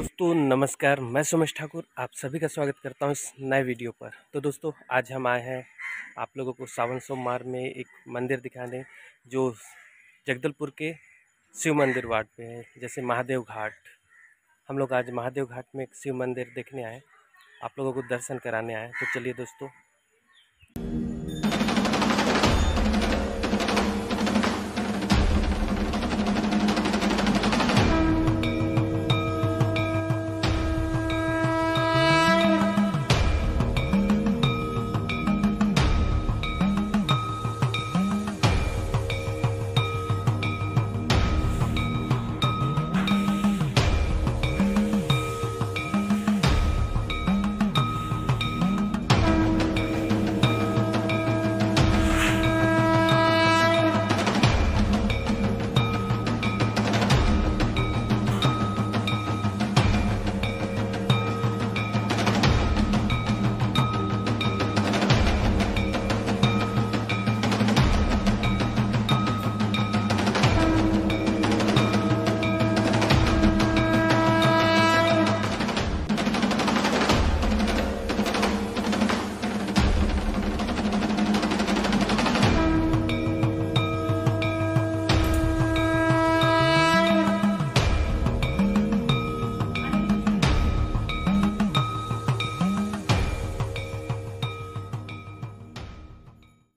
दोस्तों, नमस्कार। मैं सुमेश ठाकुर, आप सभी का स्वागत करता हूँ इस नए वीडियो पर। तो दोस्तों, आज हम आए हैं आप लोगों को सावन सोमवार में एक मंदिर दिखाने जो जगदलपुर के शिव मंदिर वार्ड पे है, जैसे महादेव घाट। हम लोग आज महादेव घाट में एक शिव मंदिर देखने आए आप लोगों को दर्शन कराने आए तो चलिए दोस्तों